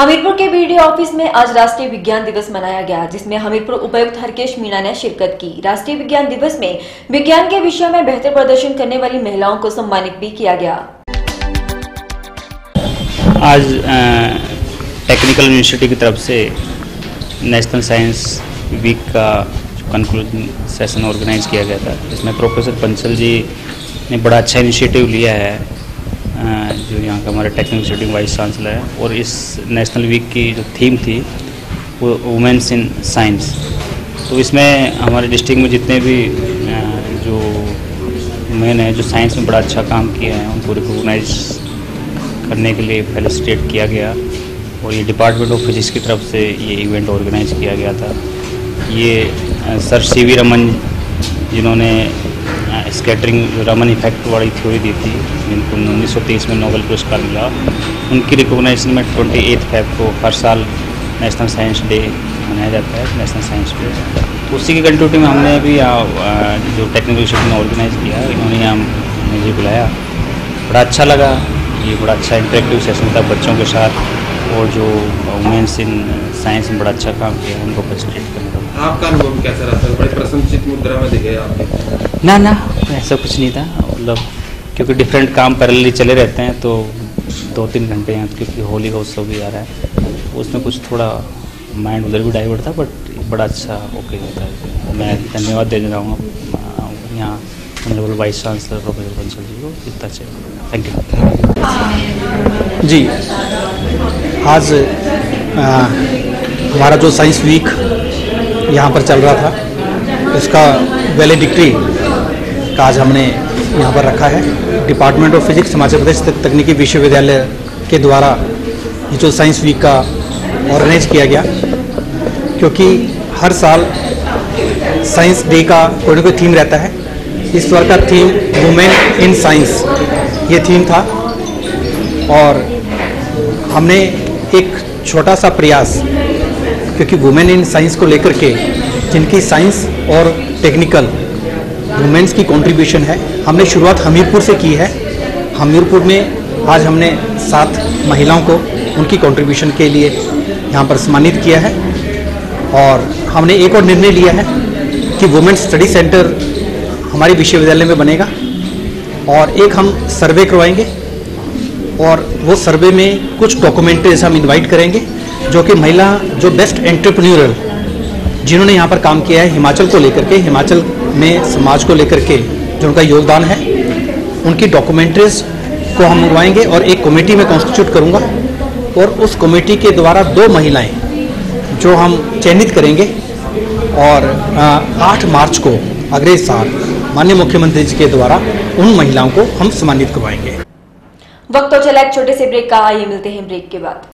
हमीरपुर के BDO office में आज राष्ट्रीय विज्ञान दिवस मनाया गया, जिसमें हमीरपुर उपायुक्त हरकेश मीणा ने शिरकत की। राष्ट्रीय विज्ञान दिवस में विज्ञान के विषय में बेहतर प्रदर्शन करने वाली महिलाओं को सम्मानित भी किया गया। आज टेक्निकल यूनिवर्सिटी की तरफ़ से नेशनल साइंस वीक का कंक्लूजन सेशन ऑर्गेनाइज किया गया था, जिसमें प्रोफेसर पंचल जी ने बड़ा अच्छा इनिशिएटिव लिया है। जो यहाँ का हमारे टेक्निकल सिटी वाइस चांसलर है और इस नेशनल वीक की जो थीम थी, वो वुमेंस इन साइंस तो इसमें हमारे डिस्ट्रिक्ट में जितने भी जो मैन है, जो साइंस में बड़ा अच्छा काम किया है, उनको रिकोगनाइज करने के लिए फेलिसिटेट किया गया और ये डिपार्टमेंट ऑफ़ फिजिक्स की तरफ़ से ये इवेंट ऑर्गेनाइज किया गया था। ये सर सी वी रमन जिन्होंने स्कैटरिंग रमन इफ़ेक्ट वाली थ्योरी दी थी, जिनको उन्नीस में नोबेल पुरस्कार मिला। उनकी रिकोगनाइजेशन में ट्वेंटी एथ फेब को हर साल नेशनल साइंस डे मनाया जाता है नेशनल साइंस डे उसी की कंटिन्यूटी में हमने भी यहाँ जो टेक्निकल शिप ने ऑर्गेनाइज किया, इन्होंने यहाँ मुझे बुलाया। बड़ा अच्छा लगा, ये बड़ा अच्छा इंटरेक्टिव सेशन था बच्चों के साथ, और जो वुमेंस इन साइंस में बड़ा अच्छा काम किया, उनको फैसिलिटेट करने आपका अनुभव कैसा रहा? था बड़े प्रसन्नचित मुद्रा में दिखे आपके ना ना ऐसा कुछ नहीं था। मतलब क्योंकि डिफरेंट काम पैरेलली चले रहते हैं तो दो तीन घंटे यहाँ क्योंकि होली का उत्सव भी आ रहा है। उसमें कुछ थोड़ा माइंड उधर भी डाइवर्ट था बट बड़ा अच्छा ओके होता है। मैं धन्यवाद देना चाहूँगा यहाँ honourable vice chancellor professor Bansal ji को इतना चाहिए थैंक यू जी आज आ, हमारा जो साइंस वीक यहाँ पर चल रहा था। उसका वैलिडिक्टी का आज हमने यहाँ पर रखा है। Department of physics Himachal Pradesh तकनीकी विश्वविद्यालय के द्वारा ये जो साइंस वीक का ऑर्गेनाइज किया गया। क्योंकि हर साल साइंस डे का कोई ना कोई थीम रहता है। इस बार का थीम वुमेन इन साइंस ये थीम था। और हमने एक छोटा सा प्रयास क्योंकि वुमेन इन साइंस को लेकर के, जिनकी साइंस और टेक्निकल वुमेंस की कंट्रीब्यूशन है, हमने शुरुआत हमीरपुर से की है। हमीरपुर में आज हमने सात महिलाओं को उनकी कंट्रीब्यूशन के लिए यहाँ पर सम्मानित किया है। और हमने एक और निर्णय लिया है कि वुमेंस स्टडी सेंटर हमारे विश्वविद्यालय में बनेगा और एक हम सर्वे करवाएँगे और वो सर्वे में कुछ डॉक्यूमेंट्रीज हम इनवाइट करेंगे। जो कि महिला जो बेस्ट एंटरप्रेन्योरल जिन्होंने यहाँ पर काम किया है हिमाचल को लेकर के, हिमाचल में समाज को लेकर के जो उनका योगदान है, उनकी डॉक्यूमेंट्रीज को हम मंगवाएँगे और एक कमेटी में कॉन्स्टिट्यूट करूँगा और उस कमेटी के द्वारा दो महिलाएँ जो हम चयनित करेंगे और आठ मार्च को, अगले साल माननीय मुख्यमंत्री जी के द्वारा उन महिलाओं को हम सम्मानित करवाएँगे। वक्त तो चला एक छोटे से ब्रेक का, आइए मिलते हैं ब्रेक के बाद।